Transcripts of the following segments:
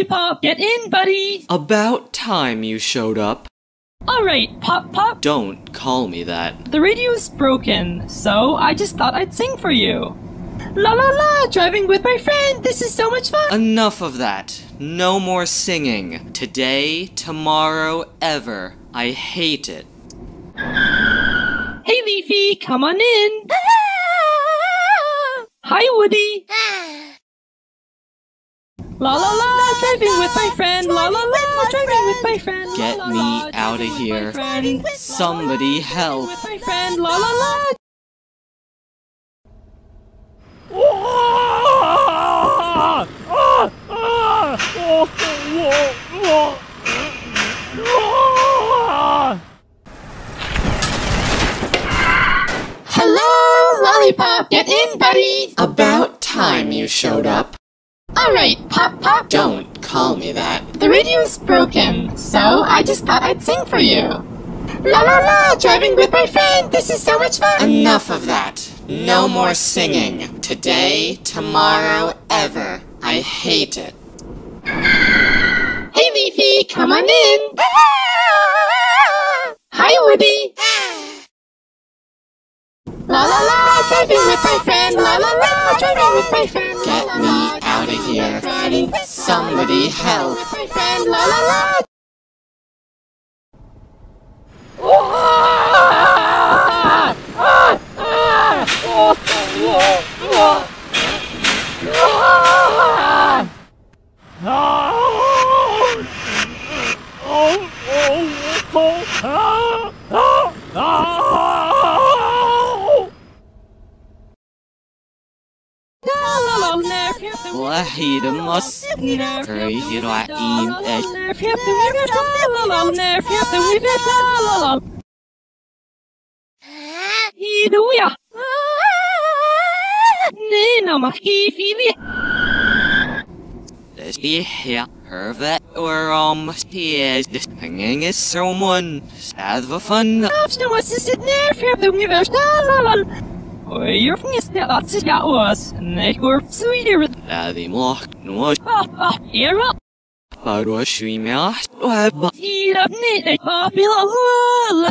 Lollipop, get in, buddy. About time you showed up. All right, Pop Pop. Don't call me that. The radio's broken, so I just thought I'd sing for you. La la la, driving with my friend. This is so much fun. Enough of that. No more singing. Today, tomorrow, ever. I hate it. Hey, Leafy, come on in. Hi, Woody. Ah. La la la, driving with my friend. La la la, driving with my friend. Get La, la, me out outta driving with my here. Somebody help. With my friend. La la la. Hello, Lollipop! Get in, buddy! About time you showed up. Alright, Pop Pop, Don't call me that. the radio's broken, so I just thought I'd sing for you. La la la, driving with my friend, this is so much fun! Enough of that. No more singing. Today, tomorrow, ever. I hate it. Hey Leafy, come on in! Hi Woody! Ah! La la la, driving with my friend, la la la, driving with my friend. Get me outta driving here. Somebody help. With my friend, la la la. La we've la la la. Hiduja. Nina, ma hifili. Stihja Hervet or um Stias Hanging is someone for fun After was this it nerf, yep, the we've you're not that was, and you're sweeter. Daddy Mock, no, you're up. How do I swim out? Well, you don't need a popular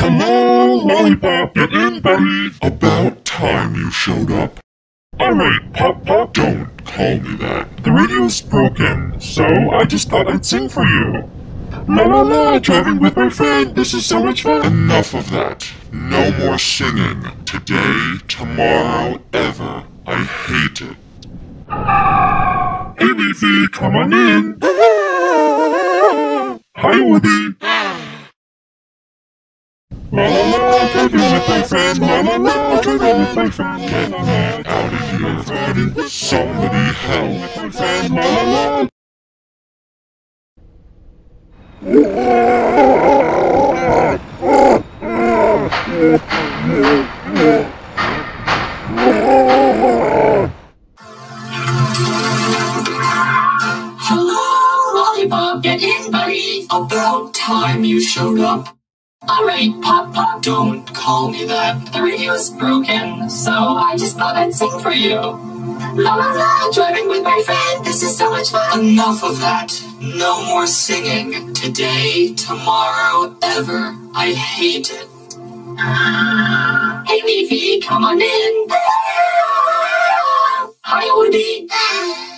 Hello, Lollipop! Get in, buddy! About time you showed up. Alright, Pop Pop, don't call me that. The radio's broken, so I just thought I'd sing for you. La la la, driving with my friend, this is so much fun! Enough of that. No more singing. Today, tomorrow, ever. I hate it. Hey, Leafy, come on in! Hi, Woody! La la la, driving with my friend. La la la, driving with my friend. Get out of here. Somebody help. Friend. La la la. Hello, Lollipop, get in, buddy. About time you showed up Alright, Pop Pop, Don't call me that the radio's broken, so I just thought I'd sing for you. La la la, driving with my friend, this is so much fun. Enough of that. No more singing. Today, tomorrow, ever. I hate it. Hey Leafy, come on in. Hi Woody.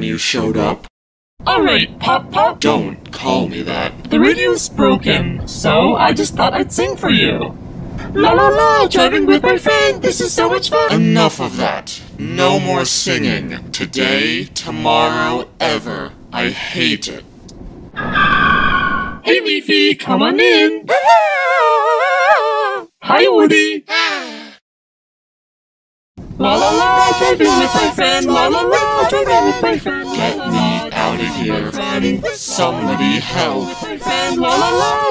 time you showed up. Alright, Pop Pop. Don't call me that. The radio's broken, so I just thought I'd sing for you. La la la, driving with my friend, this is so much fun! Enough of that. No more singing. Today, tomorrow, ever. I hate it. Hey Leafy, come on in! Hi Woody! Ah. La la la, driving with my friend, la la la, driving with my friend. Get me out of here. Somebody help. My friend, la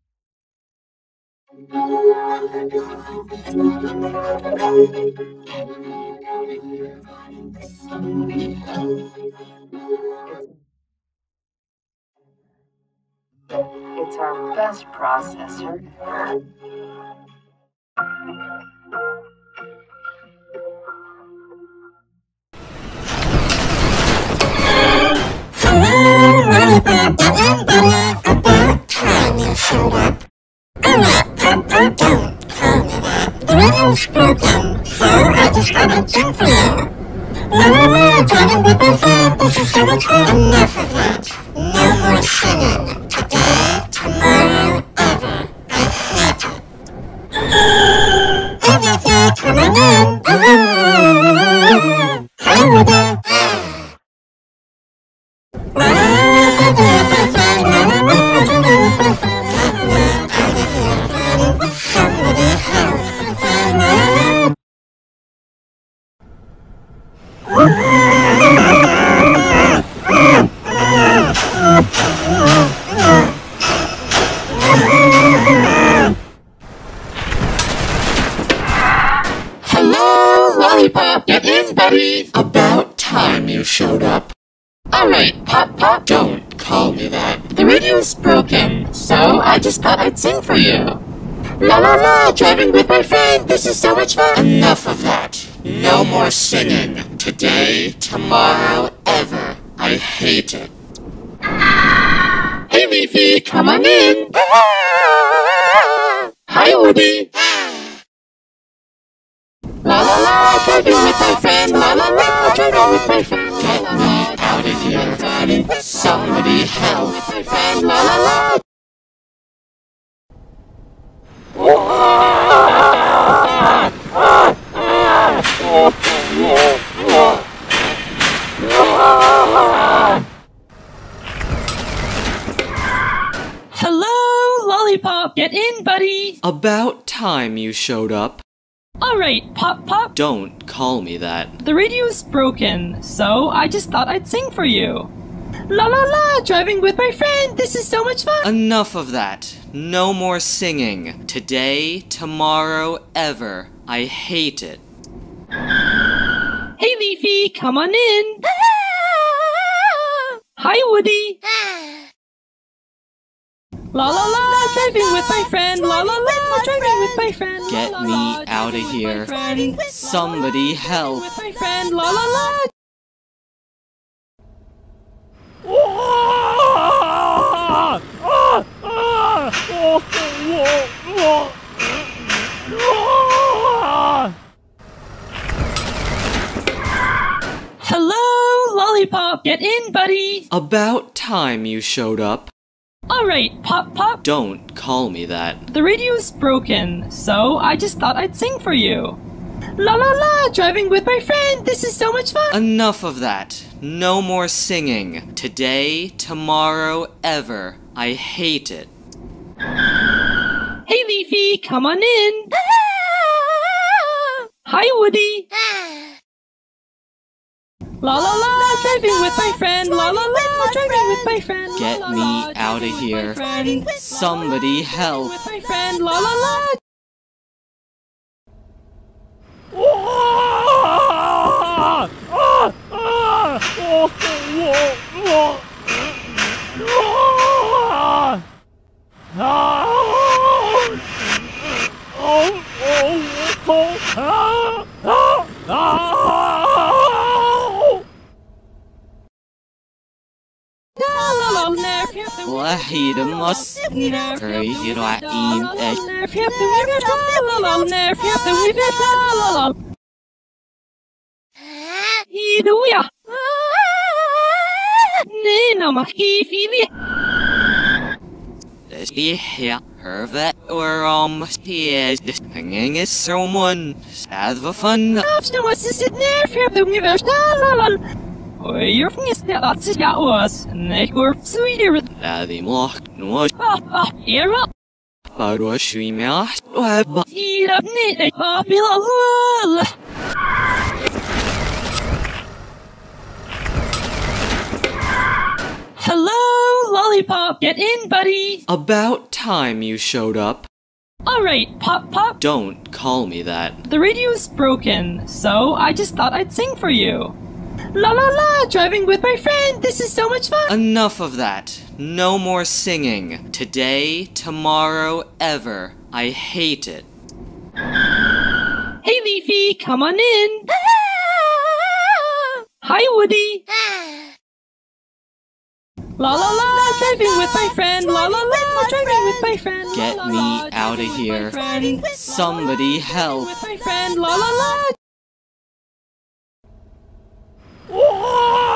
It's our best processor. Ha ha ha! About time you showed up. Alright, Pop Pop, Don't call me that. the radio's broken, so I just thought I'd sing for you. La la la, driving with my friend, this is so much fun! Enough of that. No more singing. Today, tomorrow, ever. I hate it. Hey Leafy, come on in! Ah! Hi Woody! La la la, driving with my friend, la la la, driving with my friend. Get me out of here. Somebody help. my friend, la la la. Hello, Lollipop, get in, buddy. About time you showed up. Alright, Pop Pop. Don't call me that. The radio's broken, so I just thought I'd sing for you. La la la, driving with my friend. This is so much fun. Enough of that. No more singing. Today, tomorrow, ever. I hate it. Hey Leafy, come on in. Hi Woody. La la la, driving with my friend. La la la, driving with my friend. Get la, me la, outta driving with here. Somebody help. With my friend. La la la. Hello, Lollipop. Get in, buddy. About time you showed up. Alright, Pop Pop. Don't call me that. The radio's broken, so I just thought I'd sing for you. La la la, driving with my friend. This is so much fun. Enough of that. No more singing. Today, tomorrow, ever. I hate it. Hey Leafy, come on in. Ah! Hi Woody. Ah! La la la, driving with my friend. La la la, driving with my friend. Get La, la, me la, outta driving with my here. Somebody help. With my friend. La la la. La Lahidamos Nerfiraim Hiduja Nenoma Hifili Lihia Hervet or um Stias Hanging is someone Sadva fun Afterwards is it Nerfiraim Nerfiraim you're missed out that was, and you're sweeter than locked No, You're up. How do I swim out? Well, you don't need a popular wall. Hello, Lollipop, get in, buddy. About time you showed up. Alright, Pop Pop. Don't call me that. The radio's broken, so I just thought I'd sing for you. La la la, driving with my friend. This is so much fun. Enough of that. No more singing. Today, tomorrow, ever. I hate it. Hey Leafy, come on in. Hi Woody. La la la, driving with my friend. La la la, driving with my friend. Get la, me la, outta driving here. Somebody help. With my friend. La la la. Hello,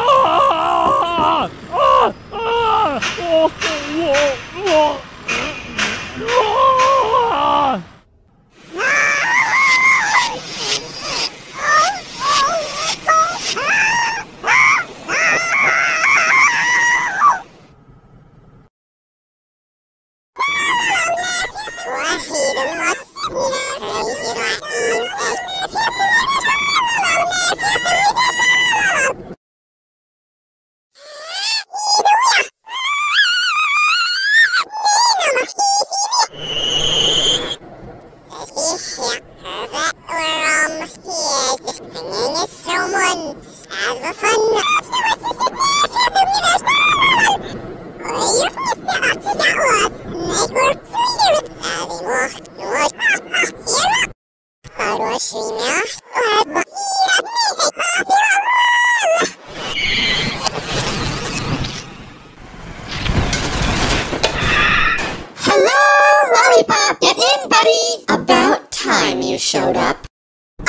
Buddy! About time you showed up.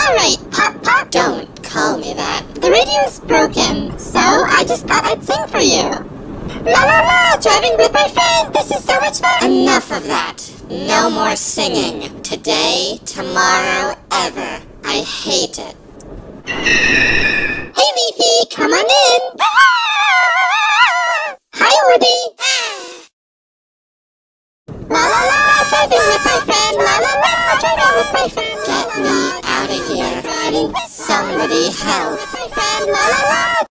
Alright, Pop Pop, don't call me that. The radio's broken, so I just thought I'd sing for you. La la la, driving with my friend, this is so much fun! Enough of that. No more singing. Today, tomorrow, ever. I hate it. Hey Leafy, come on in! Hi Woody! Ah. La la la, driving with my friend, with my friend. Get me out of here. Somebody help. My friend,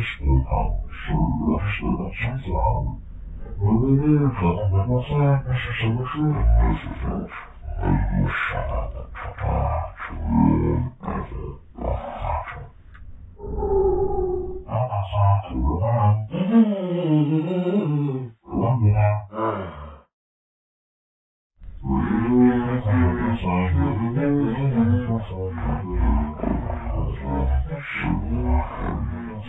十到十月十的生死行，我的爷爷可能没发现是什么事，而是在被一扇窗大纸儿子拉着。阿巴萨吐了巴兰，拉米拉。是。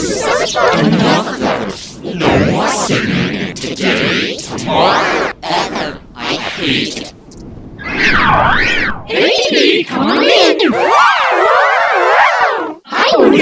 This is! No today, tomorrow, ever I. Hey, come in! I will